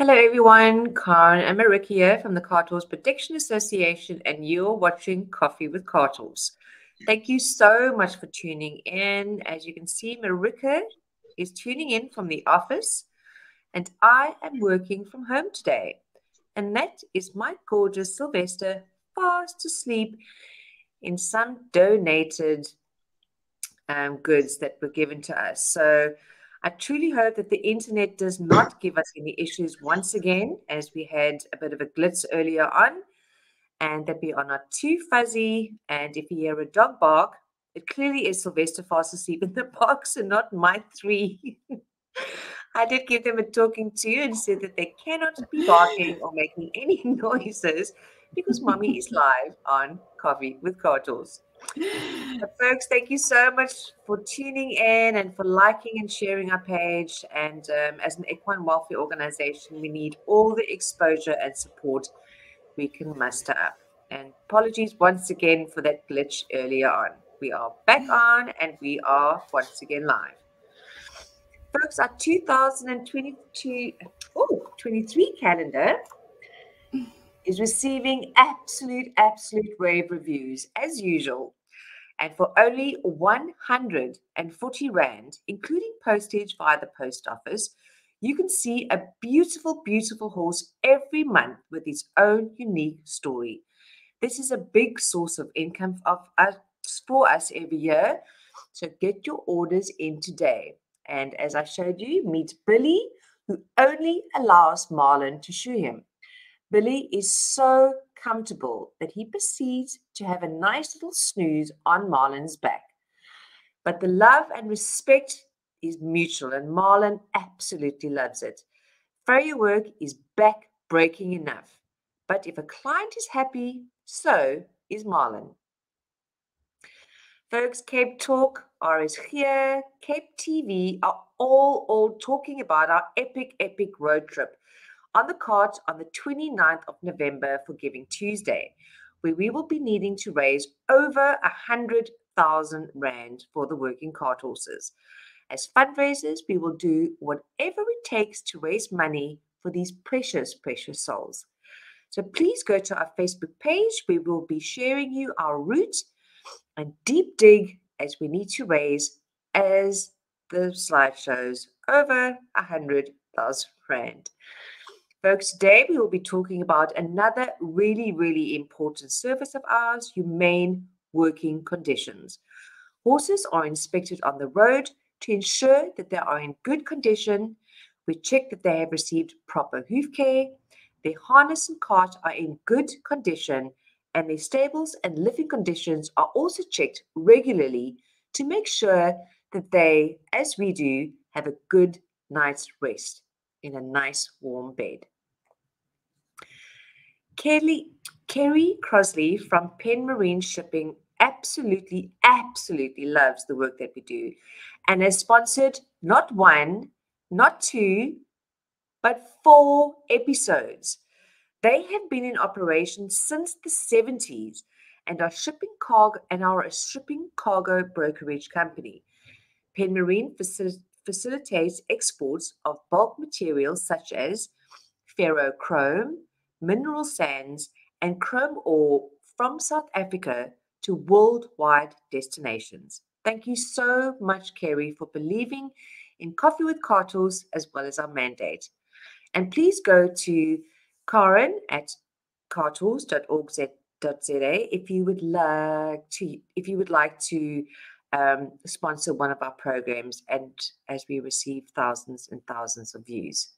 Hello, everyone. Karen and Marika here from the Cart Horse Protection Association, and you're watching Coffee with Cart Horse. Thank you so much for tuning in. As you can see, Marika is tuning in from the office, and I am working from home today. And that is my gorgeous Sylvester fast asleep in some donated um, goods that were given to us. So I truly hope that the internet does not give us any issues once again, as we had a bit of a glitch earlier on, and that we are not too fuzzy. And if you hear a dog bark, it clearly is Sylvester fast asleep in the box and not my three. I did give them a talking to and said that they cannot be barking or making any noises because mommy is live on Coffee with Cart Horse. Folks, thank you so much for tuning in and for liking and sharing our page. And um, as an equine welfare organization, we need all the exposure and support we can muster up. And apologies once again for that glitch earlier on. We are back on and we are once again live. Folks, our 2022, oh, 23 calendar is receiving absolute, absolute rave reviews as usual. And for only 140 Rand, including postage via the post office, you can see a beautiful, beautiful horse every month with its own unique story. This is a big source of income of us, for us every year. So get your orders in today. And as I showed you, meet Billy, who only allows Marlin to shoe him. Billy is so comfortable that he proceeds to have a nice little snooze on Marlin's back. But the love and respect is mutual, and Marlin absolutely loves it. Farrier work is back breaking enough. But if a client is happy, so is Marlin. Folks, Cape Talk, RS here, Cape TV are all, all talking about our epic, epic road trip on the cart on the 29th of November for Giving Tuesday, where we will be needing to raise over a hundred thousand rand for the working cart horses. As fundraisers, we will do whatever it takes to raise money for these precious, precious souls. So please go to our Facebook page. We will be sharing you our route and deep dig as we need to raise, as the slide shows, over a hundred thousand rand. Folks, today we will be talking about another really, really important service of ours humane working conditions. Horses are inspected on the road to ensure that they are in good condition. We check that they have received proper hoof care, their harness and cart are in good condition, and their stables and living conditions are also checked regularly to make sure that they, as we do, have a good night's rest in a nice warm bed. Kelly, Kerry Crosley from Penn Marine Shipping absolutely, absolutely loves the work that we do and has sponsored not one, not two, but four episodes. They have been in operation since the 70s and are shipping cargo and are a shipping cargo brokerage company. Penn Marine facilitates exports of bulk materials such as ferrochrome, mineral sands, and chrome ore from South Africa to worldwide destinations. Thank you so much, Kerry, for believing in Coffee with Cart Horse as well as our mandate. And please go to Karen at carthorse.org.za if you would like to if you would like to um, sponsor one of our programs and as we receive thousands and thousands of views.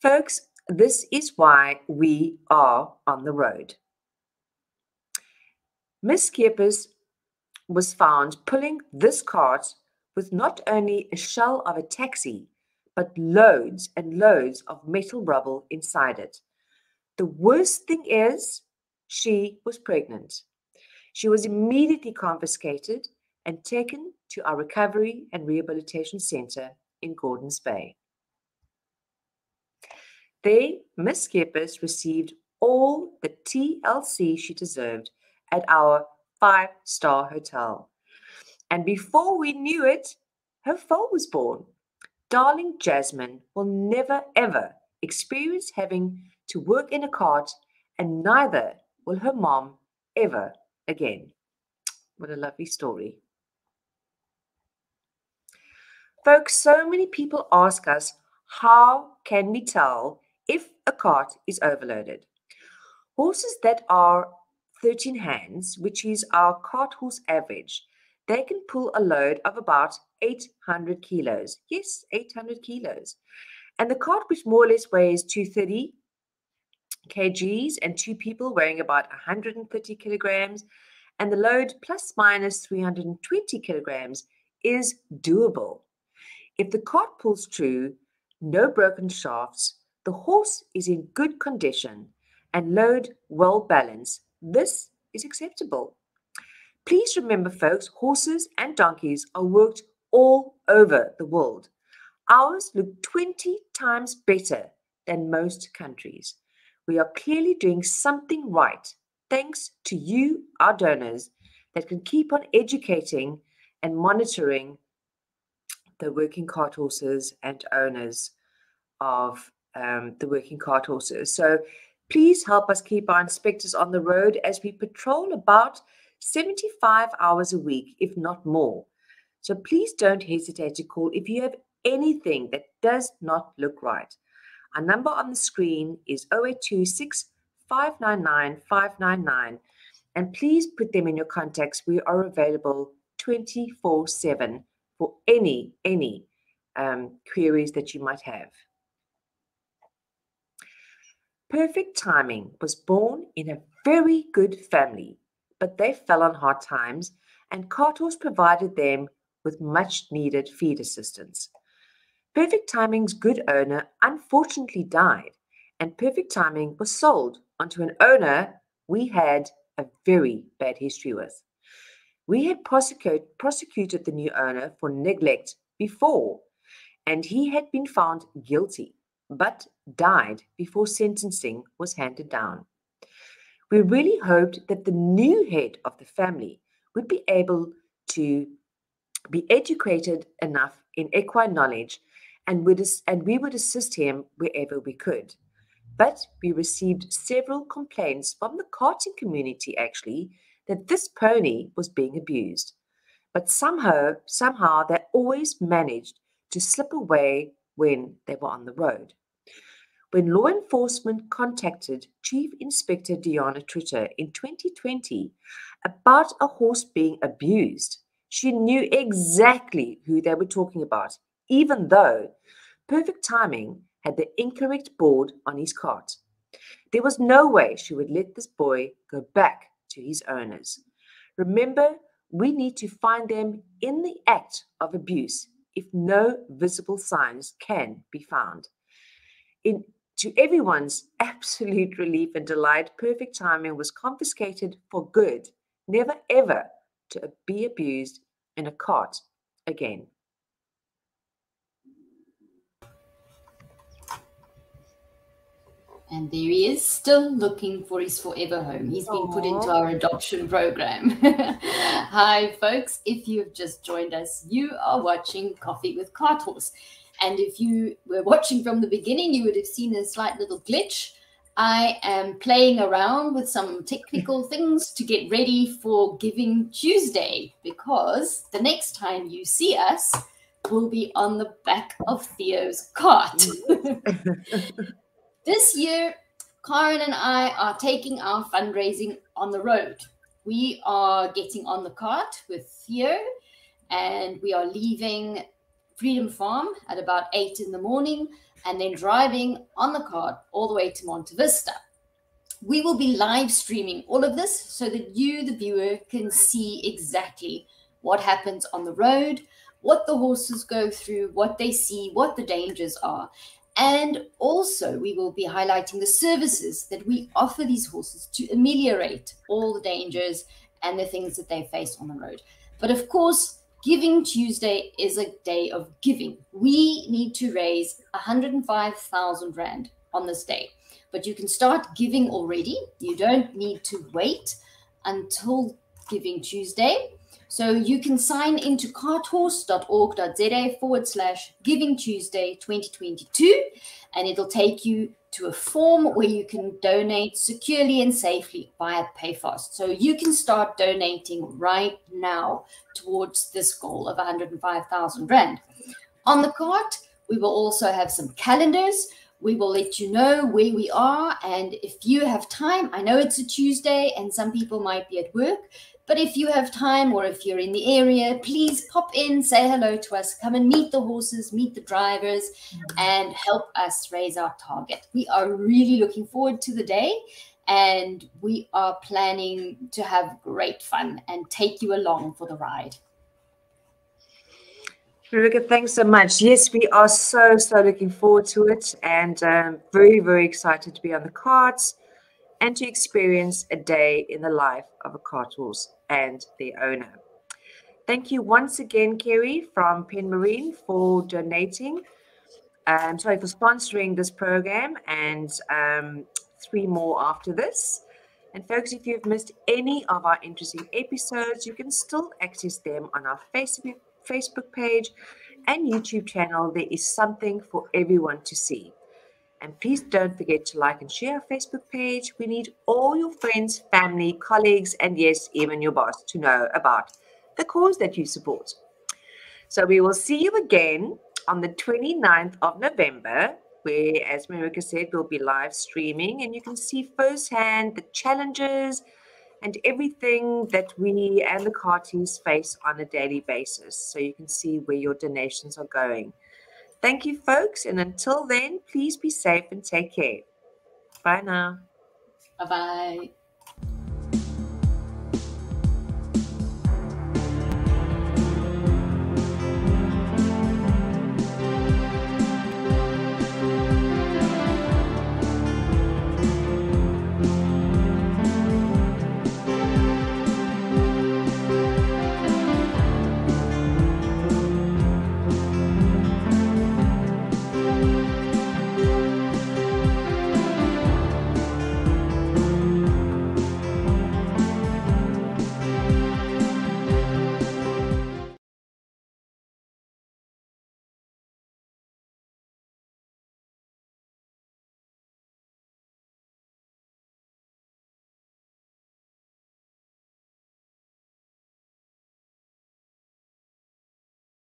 Folks, this is why we are on the road. Miss Skeepers was found pulling this cart with not only a shell of a taxi, but loads and loads of metal rubble inside it. The worst thing is, she was pregnant. She was immediately confiscated and taken to our recovery and rehabilitation center in Gordons Bay. There, Miss Skeepers received all the TLC she deserved at our five star hotel. And before we knew it, her foal was born. darling Jasmine will never ever experience having to work in a cart, and neither will her mom ever again. What a lovely story. Folks, so many people ask us, how can we tell if a cart is overloaded? Horses that are 13 hands, which is our cart horse average, they can pull a load of about 800 kilos. Yes, 800 kilos. And the cart, which more or less weighs 230 kgs, and two people weighing about 130 kilograms, and the load plus minus 320 kilograms is doable. If the cart pulls true, no broken shafts, the horse is in good condition, and load well balanced, this is acceptable. Please remember, folks, horses and donkeys are worked all over the world. Ours look 20 times better than most countries. We are clearly doing something right thanks to you, our donors, that can keep on educating and monitoring the working cart horses and owners of um, the working cart horses. So please help us keep our inspectors on the road as we patrol about 75 hours a week, if not more. So please don't hesitate to call if you have anything that does not look right. Our number on the screen is 0826 599 599. And please put them in your contacts. We are available 24 7 for any any um, queries that you might have. Perfect Timing was born in a very good family, but they fell on hard times, and Carthorse provided them with much needed feed assistance. Perfect Timing's good owner unfortunately died, and Perfect Timing was sold onto an owner we had a very bad history with. We had prosecute, prosecuted the new owner for neglect before, and he had been found guilty, but died before sentencing was handed down. We really hoped that the new head of the family would be able to be educated enough in equine knowledge and, would, and we would assist him wherever we could. But we received several complaints from the carting community actually that this pony was being abused. But somehow, somehow they always managed to slip away when they were on the road. When law enforcement contacted Chief Inspector Diana Tritter in 2020 about a horse being abused, she knew exactly who they were talking about, even though perfect timing had the incorrect board on his cart. There was no way she would let this boy go back to his owners. Remember, we need to find them in the act of abuse if no visible signs can be found. In, to everyone's absolute relief and delight, perfect timing was confiscated for good, never ever to be abused in a cart again. And there he is, still looking for his forever home. He's been put into our adoption program. Hi, folks. If you've just joined us, you are watching Coffee with Cart Horse. And if you were watching from the beginning, you would have seen a slight little glitch. I am playing around with some technical things to get ready for Giving Tuesday because the next time you see us, will be on the back of Theo's cart. This year, Karen and I are taking our fundraising on the road. We are getting on the cart with Theo and we are leaving Freedom Farm at about eight in the morning and then driving on the cart all the way to Monte Vista. We will be live streaming all of this so that you, the viewer, can see exactly what happens on the road, what the horses go through, what they see, what the dangers are. And also, we will be highlighting the services that we offer these horses to ameliorate all the dangers and the things that they face on the road. But of course, Giving Tuesday is a day of giving. We need to raise 105,000 Rand on this day. But you can start giving already. You don't need to wait until Giving Tuesday. So you can sign into carthorse.org.za forward slash Giving Tuesday 2022, and it'll take you to a form where you can donate securely and safely via PayFast. So you can start donating right now towards this goal of 105,000 Rand. On the cart, we will also have some calendars. We will let you know where we are. And if you have time, I know it's a Tuesday and some people might be at work, but if you have time or if you're in the area, please pop in, say hello to us, come and meet the horses, meet the drivers, and help us raise our target. We are really looking forward to the day and we are planning to have great fun and take you along for the ride. Rebecca, thanks so much. Yes, we are so, so looking forward to it and um, very, very excited to be on the cards and to experience a day in the life of a cart horse and their owner. Thank you once again, Kerry from Penn Marine, for donating. Um, sorry, for sponsoring this program and um, three more after this. And folks, if you've missed any of our interesting episodes, you can still access them on our Facebook Facebook page and YouTube channel. There is something for everyone to see. And please don't forget to like and share our Facebook page. We need all your friends, family, colleagues, and yes, even your boss to know about the cause that you support. So we will see you again on the 29th of November, where, as Marika said, we'll be live streaming and you can see firsthand the challenges and everything that we and the carties face on a daily basis. So you can see where your donations are going. Thank you, folks. And until then, please be safe and take care. Bye now. Bye bye.